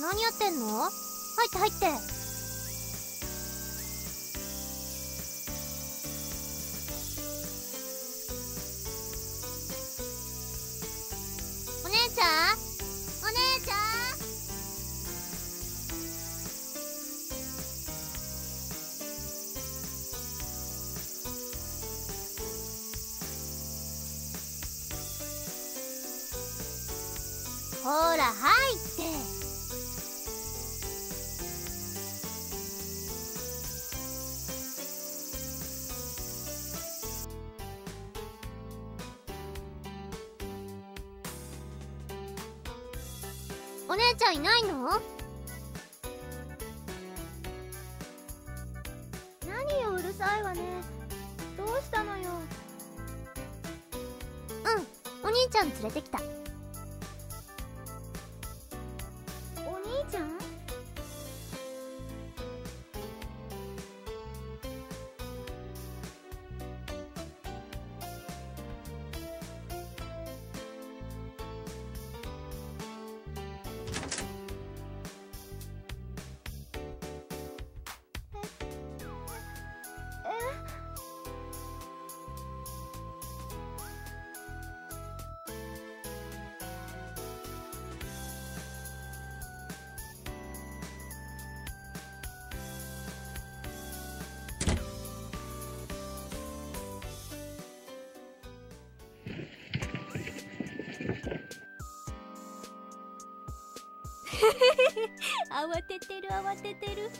何やってんの？入って入って。慌ててる慌ててる。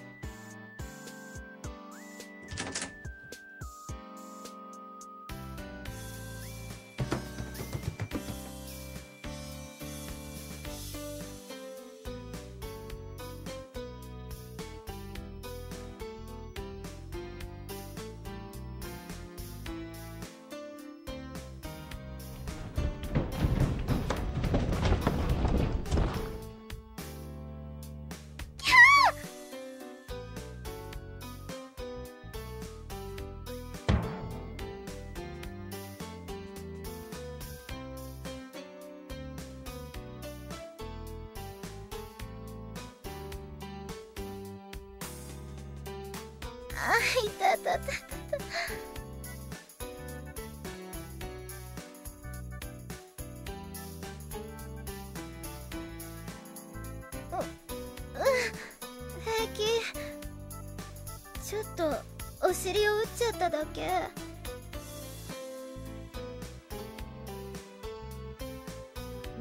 あいたたたううん平気。ちょっとお尻を打っちゃっただけ。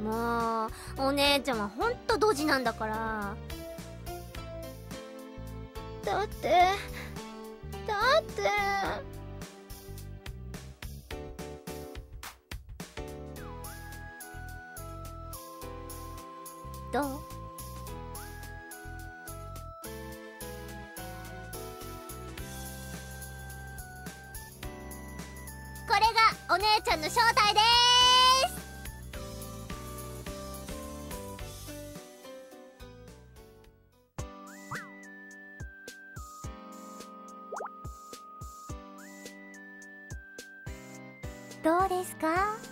もうお姉ちゃんはほんとドジなんだから。だってって。どうですか？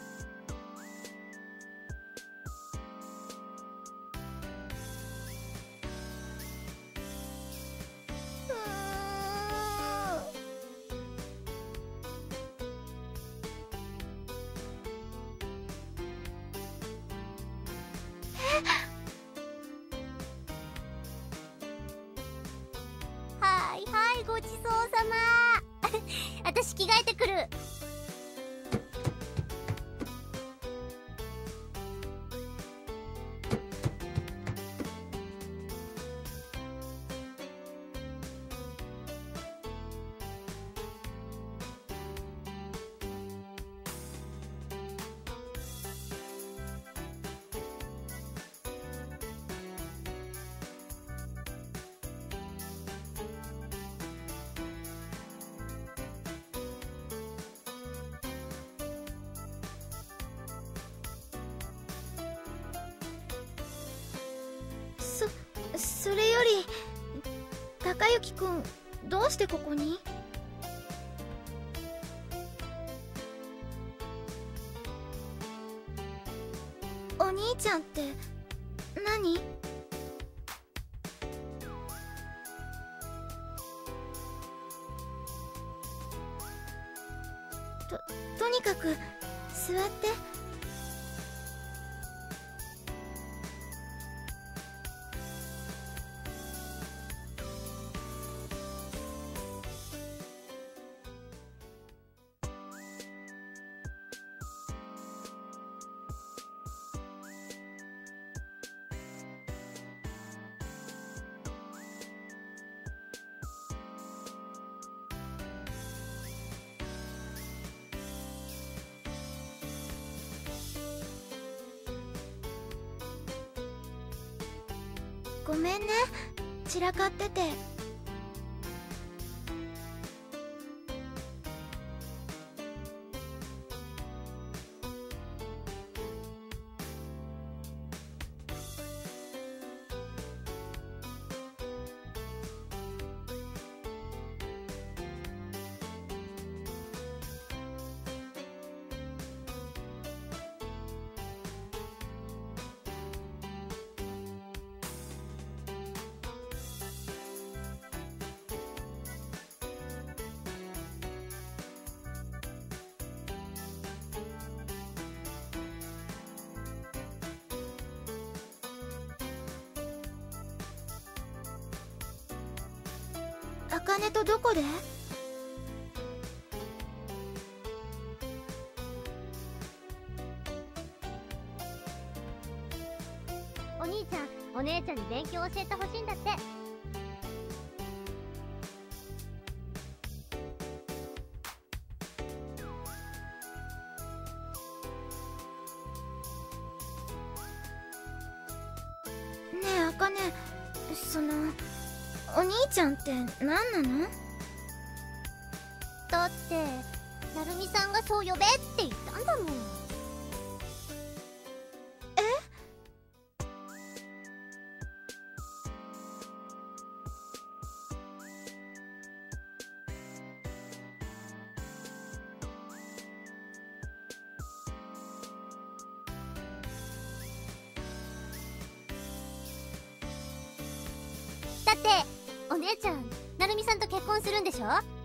どうしてここに？お兄ちゃんって何？らかってて。茜とどこで？お兄ちゃんお姉ちゃんに勉強教えてほしいんだって。ってなるみさんがそう呼べって言ったんだもん。だってお姉ちゃんなるみさんと結婚するんでしょ？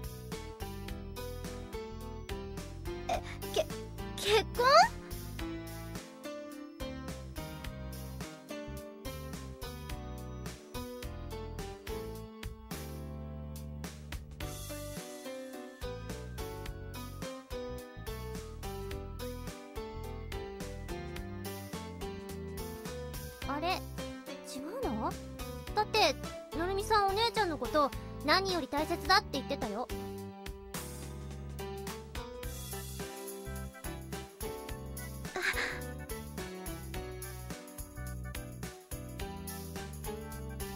大切だって言ってたよ。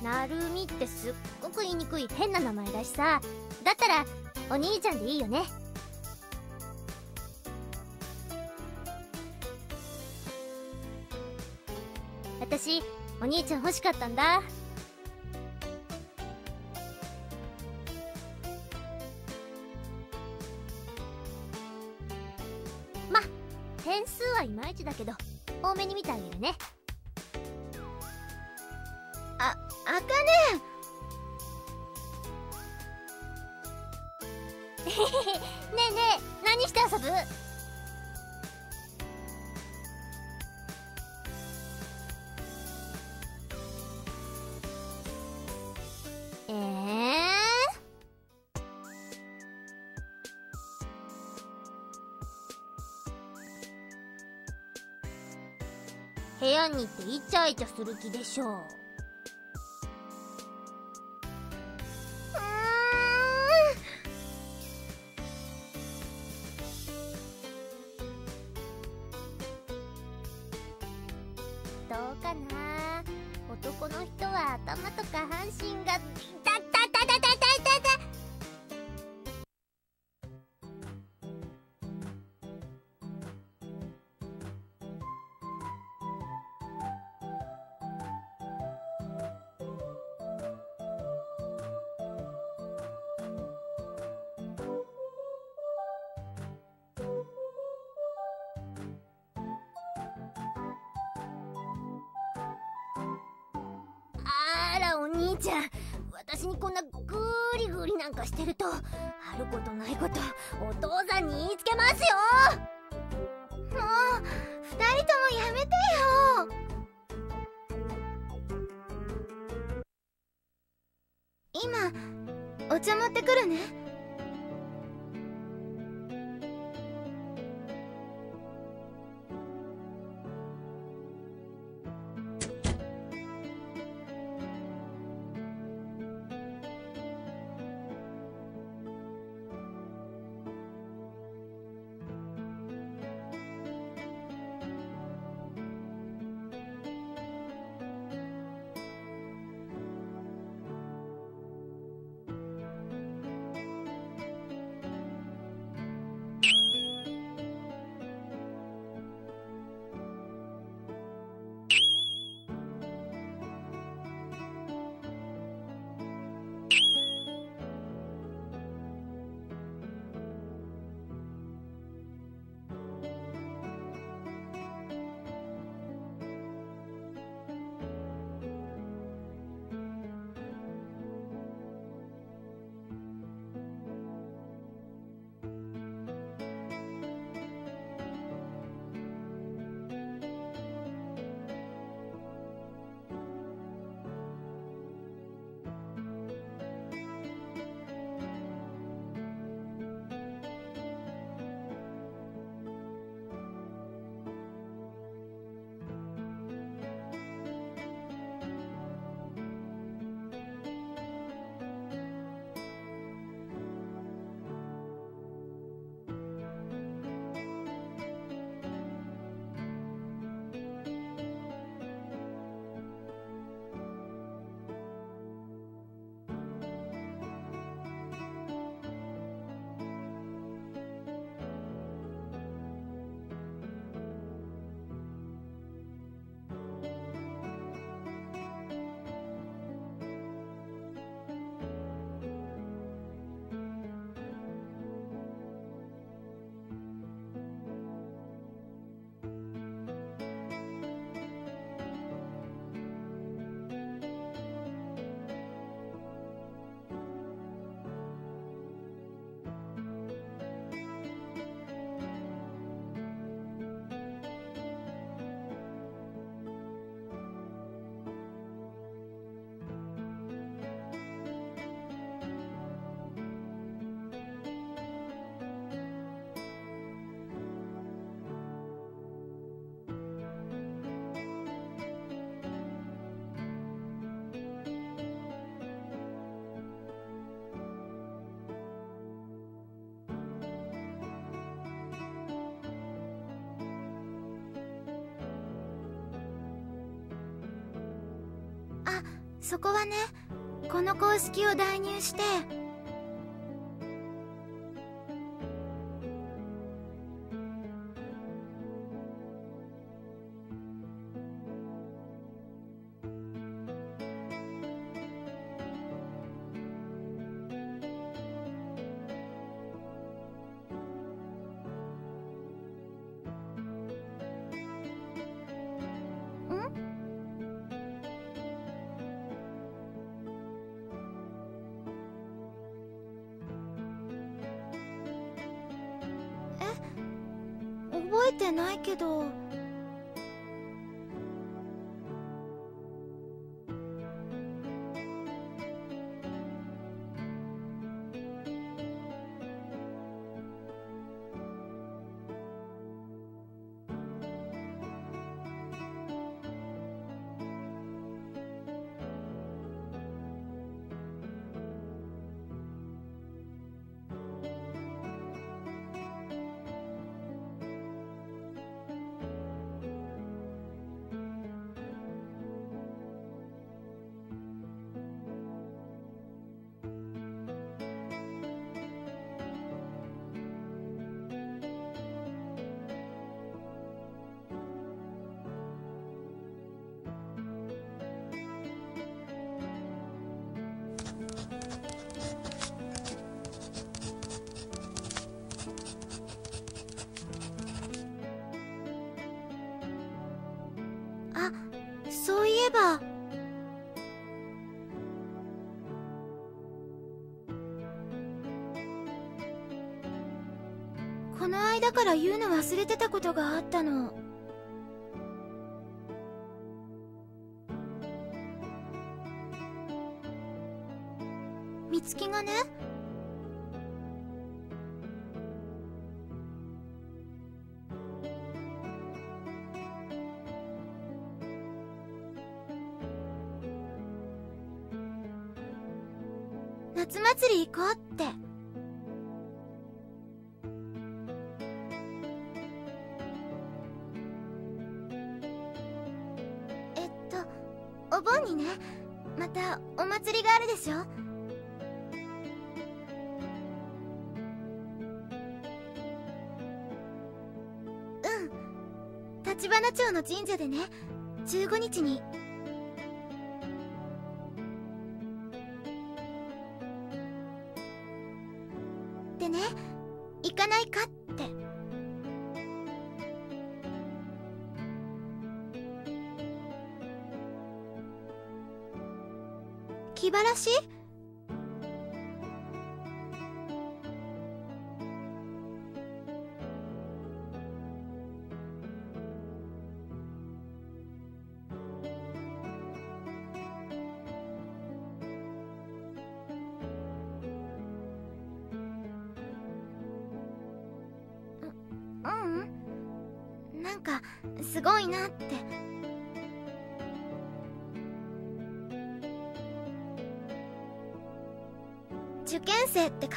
なるみってすっごく言いにくい変な名前だしさ。だったらお兄ちゃんでいいよね。私お兄ちゃん欲しかったんだ。点数はいまいちだけど多めに見てあげるね。イチャイチャする気でしょう。私にこんなグーグリグリなんかしてるとあることないことお父さんに言いつけますよ。もう二人ともやめてよ。今お茶持ってくるね。そこはねこの公式を代入して覚えてないけどばこの間から言うの忘れてたことがあったの。神社でね15日に。でね行かないかって。気晴らし？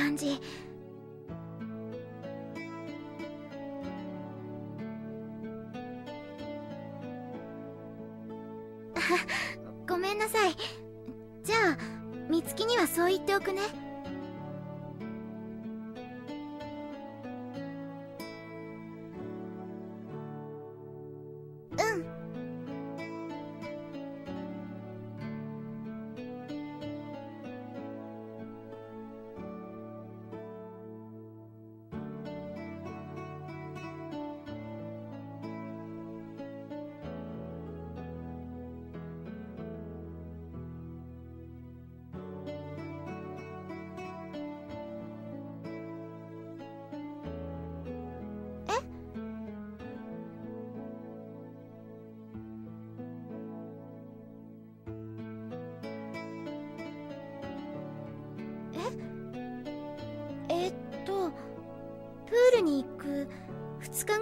感じ。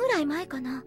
らい前かな。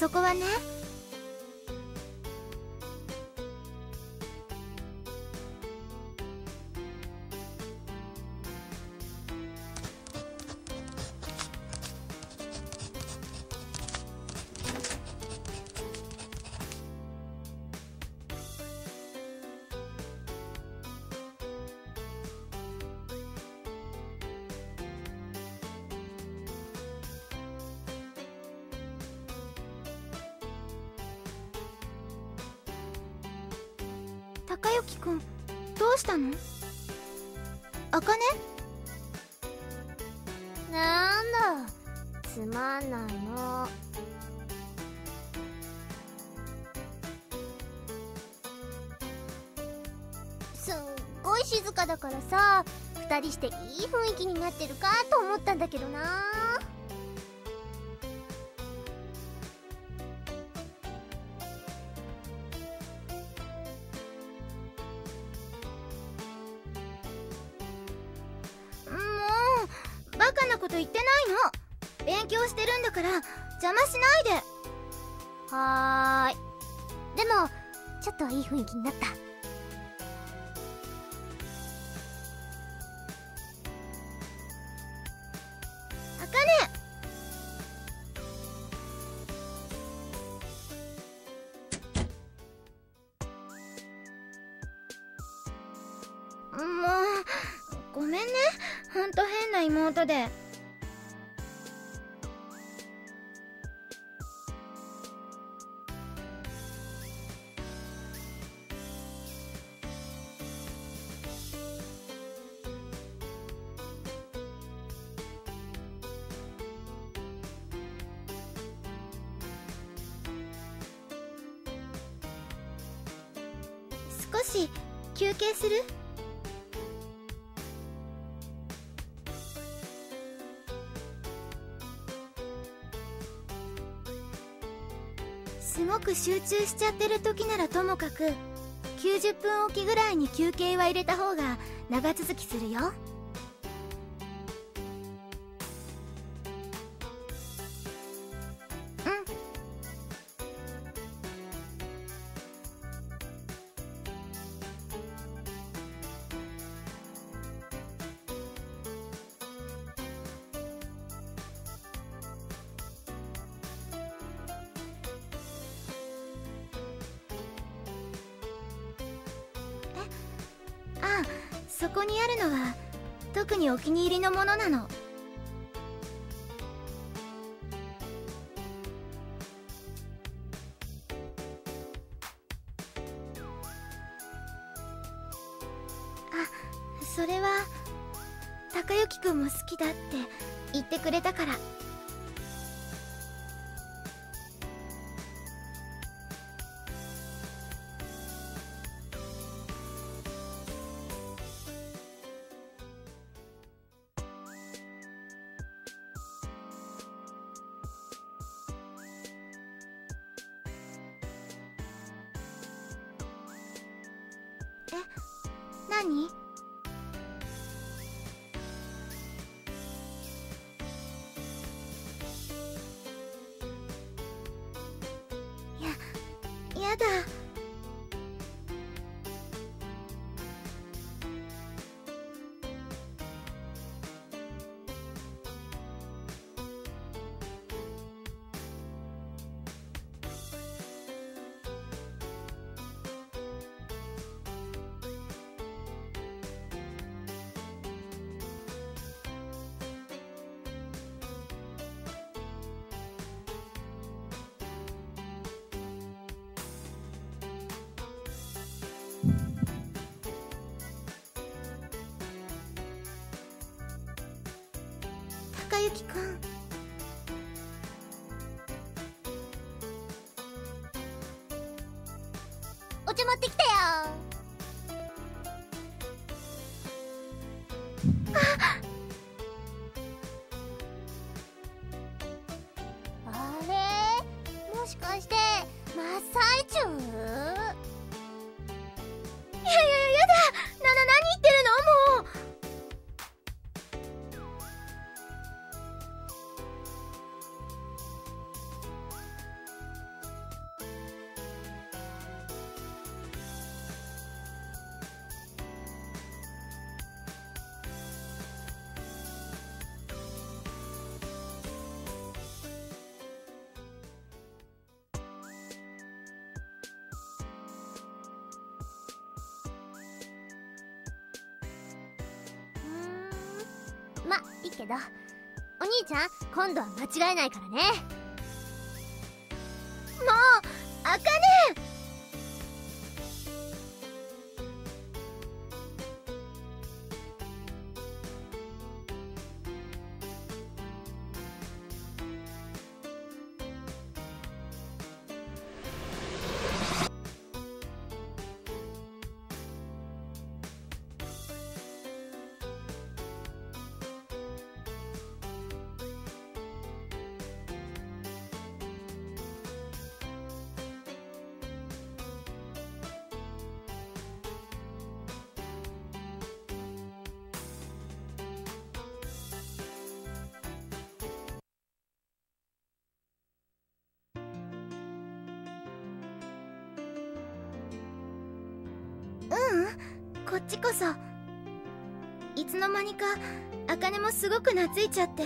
そこはねだつまんないの。すっごい静かだからさ二人していい雰囲気になってるかと思ったんだけどな。変な妹で。少し休憩する？ごく集中しちゃってる時ならともかく90分おきぐらいに休憩は入れた方が長続きするよ。何？高之くんお茶持ってきたよ。今度は間違えないからね。こっちこそ。いつの間にか茜もすごく懐いちゃって。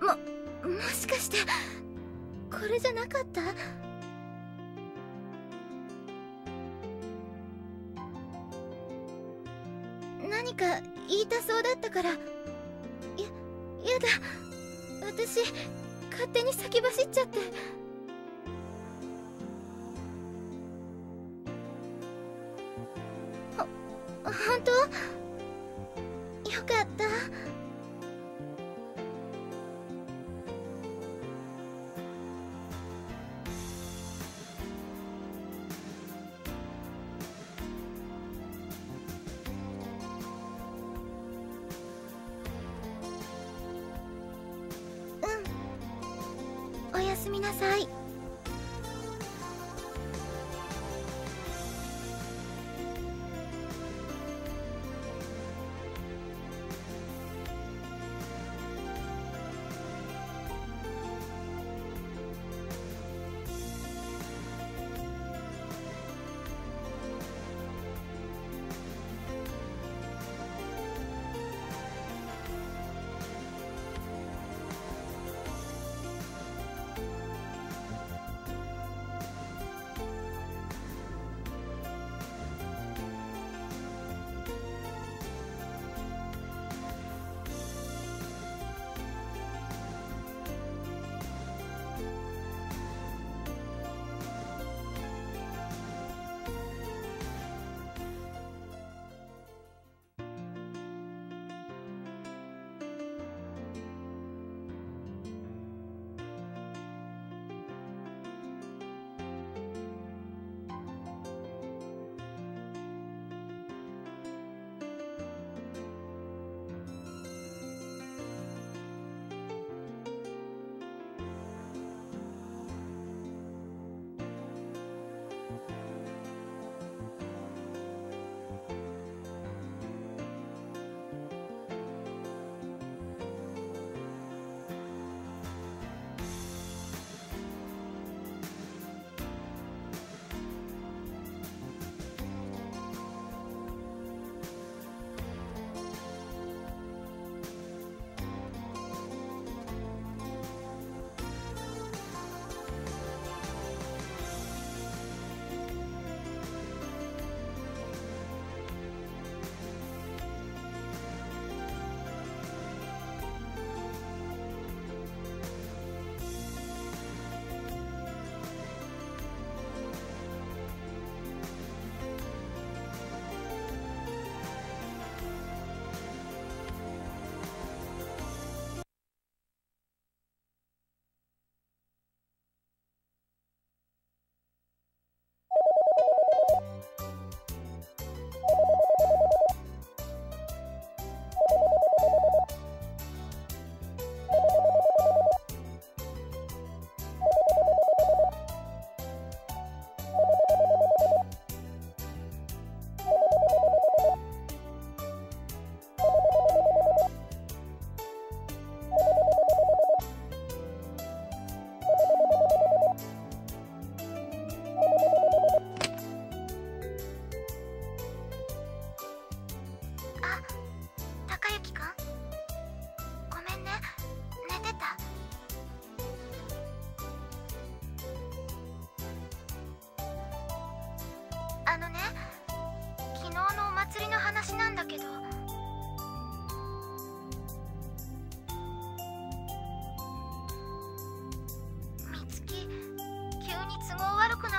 ももしかしてこれじゃなかった？何か言いたそうだったから。ややだ。私勝手に先走っちゃって。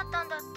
ったんだっ